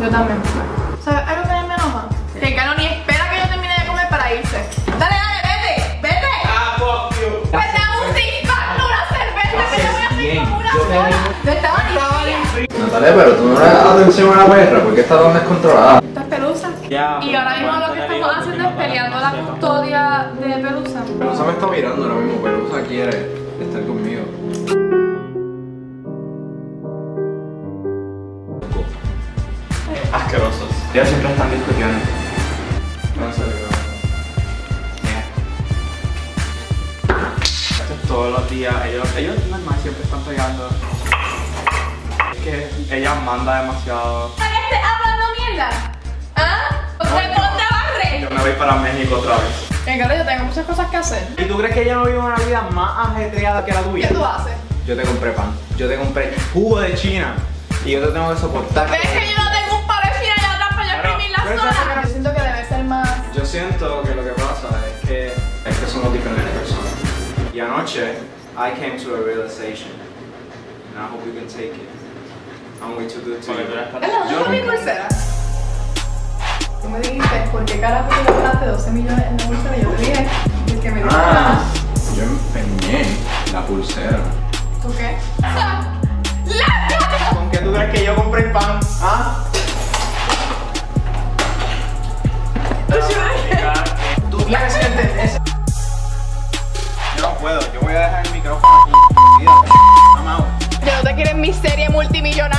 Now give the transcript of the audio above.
Yo también. ¿Sabes algo que me enoja? Que Cano ni espera que yo termine de comer para irse. Dale, dale, vete, vete. Ah, fuck you. Pues dame un six pack, no una cerveza, que yo voy a hacer como una Yo sola. No estaba ni. Natalia, pero tú no le das atención a la perra, porque está tan descontrolada. Estas pelusas. Ya, Y ahora mismo lo que estamos haciendo es peleando la custodia de Pelusa. Pelusa me está mirando ahora mismo, Pelusa quiere estar conmigo. Asquerosos. Ellos siempre están discutiendo. No sé, todos los días. Ellos, ellos normal siempre están pegando. Es que ella manda demasiado. ¿Para estés hablando mierda? ¿Ah? ¿Usted ponte a barrer? Yo me voy para México otra vez. Claro, yo tengo muchas cosas que hacer. ¿Y tú crees que ella no vive una vida más ajetreada que la ¿Qué tuya? tú haces? Yo te compré pan, yo te compré jugo de China y yo te tengo que soportar. ¿Ves que yo siento que lo que pasa es que es que somos diferentes personas. Y anoche I came to a realization and I hope you can take it. I'm way too good to you. para- ¿Es la Yo mi pulsera? Tú me dijiste, ¿por qué carajo tú gastaste 12 millones en la pulsera? Y yo te dije, es que me dio Ah, yo empeñé la pulsera. ¿Tú qué? ¿Con qué tú crees que yo compré el pan? Yo no puedo, yo voy a dejar el micrófono aquí. Out. Yo no te quiero en mi serie multimillonaria.